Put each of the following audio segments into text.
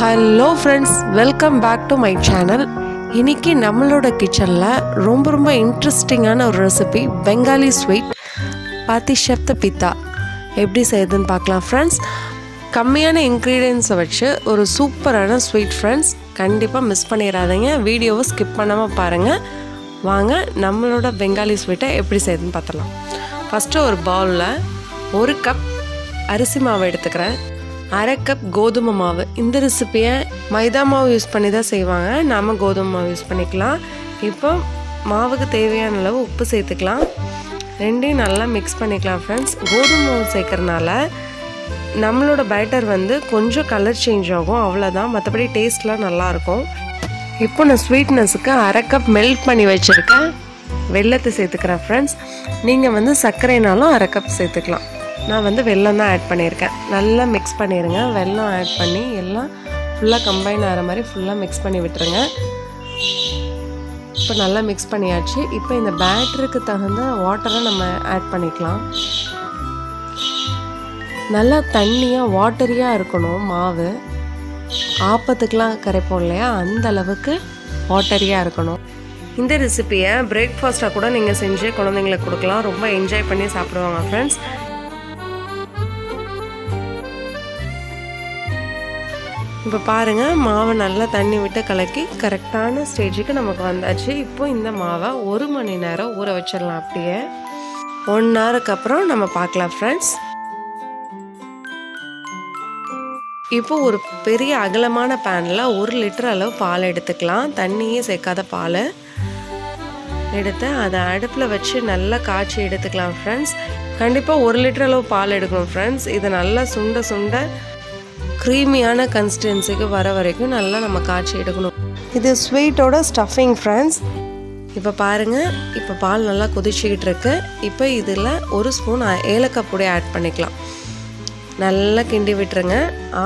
Hello friends welcome back to my channel இன்னைக்கு நம்மளோட கிச்சனில் ரொம்ப ரொம்ப இன்ட்ரெஸ்டிங்கான ஒரு ரெசிபி பெங்காலி ஸ்வீட் பாத்திஷப்த பித்தா எப்படி செய்யுதுன்னு பார்க்கலாம் ஃப்ரெண்ட்ஸ் கம்மியான இன்க்ரீடியன்ஸை வச்சு ஒரு சூப்பரான ஸ்வீட் ஃப்ரெண்ட்ஸ் கண்டிப்பாக மிஸ் பண்ணிடாதீங்க. வீடியோவை ஸ்கிப் பண்ணாமல் பாருங்கள் வாங்க நம்மளோட பெங்காலி ஸ்வீட்டை எப்படி செய்யுதுன்னு பார்த்துலாம் ஃபஸ்ட்டு ஒரு பவுலில் ஒரு கப் அரிசி மாவு எடுத்துக்கிறேன். அரை கப் கோதுமை மாவு. இந்த ரெசிப்பியை மைதா மாவு யூஸ் பண்ணி தான் செய்வாங்க. நாம் கோதுமை மாவு யூஸ் பண்ணிக்கலாம். இப்போ மாவுக்கு தேவையான அளவு உப்பு சேர்த்துக்கலாம். ரெண்டையும் நல்லா மிக்ஸ் பண்ணிக்கலாம் ஃப்ரெண்ட்ஸ் கோதுமை மாவு சேர்க்கறனால நம்மளோட பேட்டர் வந்து கொஞ்சம் கலர் சேஞ்ச் ஆகும். அவ்வளோதான் மற்றபடி டேஸ்ட்லாம் நல்லாயிருக்கும் இப்போ நான் ஸ்வீட்னஸுக்கு அரை கப் மெல்ட் பண்ணி வச்சுருக்கேன். வெள்ளத்தை சேர்த்துக்கிறேன் ஃப்ரெண்ட்ஸ் நீங்கள் வந்து சர்க்கரைனாலும் அரை கப் சேர்த்துக்கலாம். நான் வந்து வெல்லம் தான் ஆட் பண்ணியிருக்கேன். நல்லா மிக்ஸ் பண்ணிடுங்க வெல்லம் ஆட் பண்ணி எல்லாம் ஃபுல்லாக கம்பைன் ஆகிற மாதிரி ஃபுல்லாக மிக்ஸ் பண்ணி விட்டுருங்க. இப்போ நல்லா மிக்ஸ் பண்ணியாச்சு. இப்போ இந்த பேட்டருக்கு தகுந்த வாட்டரை நம்ம ஆட் பண்ணிக்கலாம். நல்லா தண்ணியாக வாட்டரியாக இருக்கணும் மாவு. ஆப்பத்துக்கெலாம் கரைப்போம் இல்லையா? அந்த அளவுக்கு வாட்டரியாக இருக்கணும். இந்த ரெசிப்பியை பிரேக்ஃபாஸ்ட்டாக கூட நீங்கள் செஞ்சு குழந்தைங்களுக்கு கொடுக்கலாம். ரொம்ப என்ஜாய் பண்ணி சாப்பிடுவாங்க ஃப்ரெண்ட்ஸ் இப்போ பாருங்கள் மாவை நல்லா தண்ணி விட்டு கலக்கி கரெக்டான ஸ்டேஜுக்கு நமக்கு வந்தாச்சு. இப்போ இந்த மாவை ஒரு மணி நேரம் ஊற வச்சிடலாம் அப்படியே. ஒன் ஹவருக்கு அப்புறம் நம்ம பார்க்கலாம் ஃப்ரெண்ட்ஸ் இப்போ ஒரு பெரிய அகலமான பேனில் ஒரு லிட்டர் அளவு பால் எடுத்துக்கலாம். தண்ணியே சேர்க்காத பால் எடுத்து அதை அடுப்பில் வச்சு நல்லா காய்ச்சி எடுத்துக்கலாம் ஃப்ரெண்ட்ஸ் கண்டிப்பாக ஒரு லிட்டர் அளவு பால் எடுக்கணும் ஃப்ரெண்ட்ஸ் இதை நல்லா சுண்ட சுண்ட க்ரீமியான கன்சிஸ்டன்சிக்கு வர வரைக்கும் நல்லா நம்ம காய்ச்சி எடுக்கணும். இது ஸ்வீட்டோட ஸ்டஃபிங் ஃப்ரெண்ட்ஸ் இப்போ பாருங்கள் இப்போ பால் நல்லா கொதிச்சுக்கிட்டு இருக்கு. இப்போ இதில் ஒரு ஸ்பூன் ஏலக்காய் பொடி ஆட் பண்ணிக்கலாம். நல்லா கிண்டி விட்டுருங்க.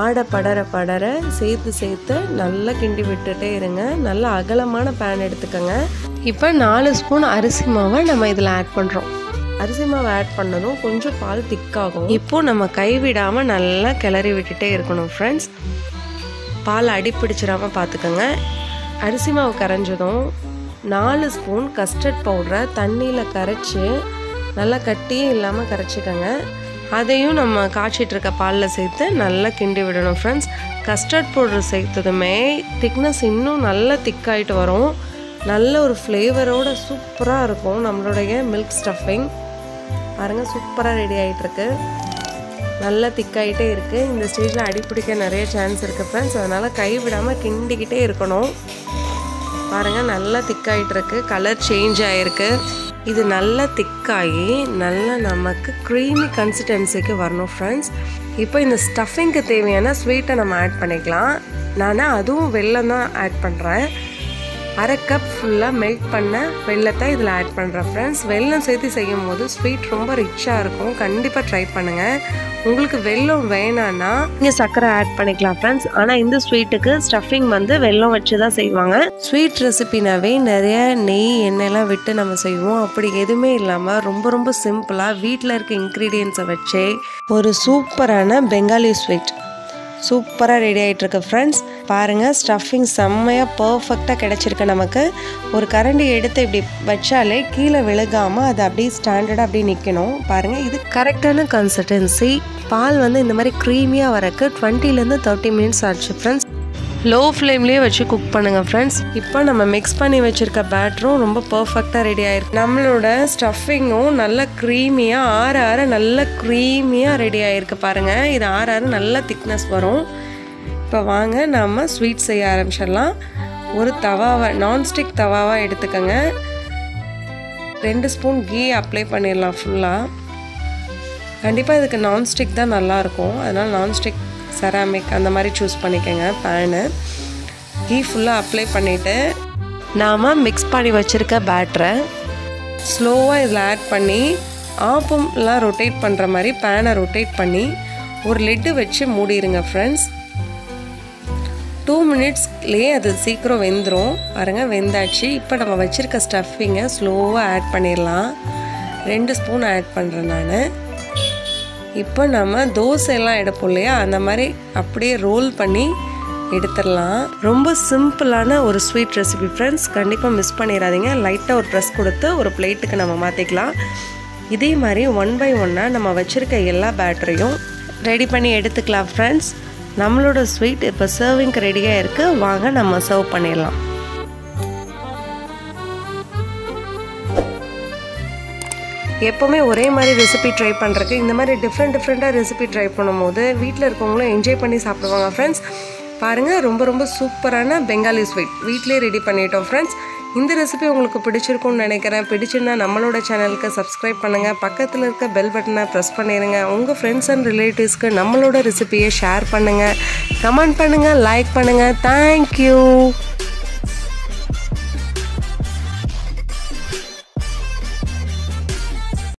ஆடை படர படர சேர்த்து சேர்த்து நல்லா கிண்டி விட்டுட்டே இருங்க. நல்லா அகலமான பேன் எடுத்துக்கோங்க. இப்போ நாலு ஸ்பூன் அரிசி மாவை நம்ம இதில் ஆட் பண்ணுறோம் அரிசி மாவு ஆட் பண்ணதும் கொஞ்சம் பால் திக்காகும் இப்போ நம்ம கைவிடாமல் நல்லா கிளறி விட்டுட்டே இருக்கணும் ஃப்ரெண்ட்ஸ் பால் அடி பிடிச்சிடாம பார்த்துக்கோங்க அரிசி மாவு கரைஞ்சதும் நாலு ஸ்பூன் கஸ்டர்ட் பவுடரை தண்ணியில் கரைச்சி நல்லா கட்டியே இல்லாமல் கரைச்சிக்கோங்க. அதையும் நம்ம காய்ச்சிட்டு இருக்க பாலில் சேர்த்து நல்லா கிண்டி விடணும் ஃப்ரெண்ட்ஸ் கஸ்டர்ட் பவுடர் சேர்த்ததுமே திக்னஸ் இன்னும் நல்லா திக்காயிட்டு வரும். நல்ல ஒரு ஃப்ளேவரோட சூப்பராக இருக்கும். நம்மளுடைய மில்க் ஸ்டஃபிங் பாருங்கள் சூப்பராக ரெடி ஆகிட்டுருக்கு நல்லா திக்காயிட்டே இருக்குது இந்த ஸ்டேஜில் அடிப்பிடிக்க நிறைய சான்ஸ் இருக்குது ஃப்ரெண்ட்ஸ் அதனால் கை விடாமல் கிண்டிக்கிட்டே இருக்கணும். பாருங்கள் நல்லா திக்காயிட்டுருக்கு. கலர் சேஞ்ச் ஆகிருக்கு இது நல்லா திக்காகி நல்லா நமக்கு க்ரீமி கன்சிஸ்டன்சிக்கு வரணும் ஃப்ரெண்ட்ஸ் இப்போ இந்த ஸ்டஃபிங்க்கு தேவையான ஸ்வீட்டை நம்ம ஆட் பண்ணிக்கலாம். நான் அதுவும் வெள்ளம் தான் ஆட் பண்ணுறேன் அரை கப் ஃபுல்லாக மெல்ட் பண்ண வெள்ளத்தை இதில் ஆட் பண்ணுறேன் ஃப்ரெண்ட்ஸ் வெள்ளம் சேர்த்து செய்யும் போது ஸ்வீட் ரொம்ப ரிச்சாக இருக்கும். கண்டிப்பாக ட்ரை பண்ணுங்கள் உங்களுக்கு வெள்ளம் வேணான்னா நீங்கள் சர்க்கரை ஆட் பண்ணிக்கலாம் ஃப்ரெண்ட்ஸ் ஆனால் இந்த ஸ்வீட்டுக்கு ஸ்டஃபிங் வந்து வெல்லம் வச்சு தான் செய்வாங்க ஸ்வீட் ரெசிபினாவே நிறைய நெய் எண்ணெய்லாம் விட்டு நம்ம செய்வோம். அப்படி எதுவுமே இல்லாமல் ரொம்ப ரொம்ப சிம்பிளாக வீட்டில் இருக்க இன்க்ரீடியன்ஸை வச்சே ஒரு சூப்பரான பெங்காலி ஸ்வீட் சூப்பராக ரெடி ஆகிட்டுருக்கு ஃப்ரெண்ட்ஸ் பாருங்கள் ஸ்டஃபிங் செம்மையாக பர்ஃபெக்டாக கிடச்சிருக்கு நமக்கு. ஒரு கரண்டி எடுத்து இப்படி வச்சாலே கீழே விழுகாமல் அது அப்படியே ஸ்டாண்டர்டாக அப்படியே நிற்கணும் பாருங்கள் இது கரெக்டான கன்சிஸ்டன்சி பால் வந்து இந்த மாதிரி க்ரீமியாக வரக்கு டுவெண்ட்டிலேருந்து தேர்ட்டி மினிட்ஸ் ஆச்சு ஃப்ரெண்ட்ஸ் லோ ஃப்ளேம்லேயே வச்சு குக் பண்ணுங்கள் ஃப்ரெண்ட்ஸ் இப்போ நம்ம மிக்ஸ் பண்ணி வச்சுருக்க பேட்டரும் ரொம்ப பர்ஃபெக்டாக ரெடி ஆயிருக்கு. நம்மளோட ஸ்டஃபிங்கும் நல்ல க்ரீமியாக ஆற ஆற நல்ல க்ரீமியாக ரெடி ஆகிருக்கு பாருங்கள் இது ஆற ஆற நல்ல திக்னஸ் வரும். இப்போ வாங்க நம்ம ஸ்வீட் செய்ய ஆரம்பிச்சிடலாம். ஒரு தவாவை நான்ஸ்டிக் தவாவாக எடுத்துக்கோங்க. ரெண்டு ஸ்பூன் கீ அப்ளை பண்ணிடலாம் ஃபுல்லாக கண்டிப்பாக இதுக்கு நான்ஸ்டிக் தான் நல்லாயிருக்கும் அதனால் நான்ஸ்டிக் செராமிக் அந்த மாதிரி சூஸ் பண்ணிக்கோங்க பேனு கீ ஃபுல்லாக அப்ளை பண்ணிவிட்டு நாம் மிக்ஸ் பண்ணி வச்சுருக்க பேட்டரை ஸ்லோவாக இதில் ஆட் பண்ணி ஆப்பம்லாம் ரொட்டேட் பண்ணுற மாதிரி பேனை ரொட்டேட் பண்ணி ஒரு லெட்டு வச்சு மூடிடுங்க ஃப்ரெண்ட்ஸ் டூ மினிட்ஸ்லேயே அது சீக்கிரம் வெந்துடும் பாருங்கள் வெந்தாச்சு. இப்போ நம்ம வச்சுருக்க ஸ்டஃபிங்கை ஸ்லோவாக ஆட் பண்ணிடலாம் ரெண்டு ஸ்பூன் ஆட் பண்ணுறேன் நான். இப்போ நம்ம தோசையெல்லாம் எடுப்போம் இல்லையா? அந்த மாதிரி அப்படியே ரோல் பண்ணி எடுத்துடலாம். ரொம்ப சிம்பிளான ஒரு ஸ்வீட் ரெசிபி ஃப்ரெண்ட்ஸ். கண்டிப்பாக மிஸ் பண்ணிடாதீங்க. லைட்டாக ஒரு ப்ரெஸ் கொடுத்து ஒரு பிளேட்டுக்கு நம்ம மாற்றிக்கலாம் இதே மாதிரி ஒன் பை ஒன்னாக நம்ம வச்சுருக்க எல்லா பேட்டரியும் ரெடி பண்ணி எடுத்துக்கலாம் ஃப்ரெண்ட்ஸ். நம்மளோட ஸ்வீட் இப்போ சர்விங்க்கு ரெடியாக இருக்குது வாங்க நம்ம சர்வ் பண்ணிடலாம். எப்போவுமே ஒரே மாதிரி ரெசிபி ட்ரை பண்ணுறக்கு இந்த மாதிரி டிஃப்ரெண்ட் டிஃப்ரெண்ட்டாக ரெசிபி ட்ரை பண்ணும்போது வீட்டில் இருக்கவங்களும் என்ஜாய் பண்ணி சாப்பிடுவாங்க ஃப்ரெண்ட்ஸ் பாருங்கள் ரொம்ப ரொம்ப சூப்பரான பெங்காலி ஸ்வீட் வீட்லேயே ரெடி பண்ணிட்டோம் ஃப்ரெண்ட்ஸ் இந்த ரெசிபி உங்களுக்கு பிடிச்சிருக்கும்னு நினைக்கிறேன். பிடிச்சிருந்தா நம்மளோட சேனலுக்கு சப்ஸ்கிரைப் பண்ணுங்கள் பக்கத்தில் இருக்க பெல் பட்டனை ப்ரெஸ் பண்ணிடுங்க உங்கள் ஃப்ரெண்ட்ஸ் அண்ட் ரிலேட்டிவ்ஸ்க்கு நம்மளோட ரெசிபியை ஷேர் பண்ணுங்கள் கமெண்ட் பண்ணுங்கள் லைக் பண்ணுங்கள் தேங்க்யூ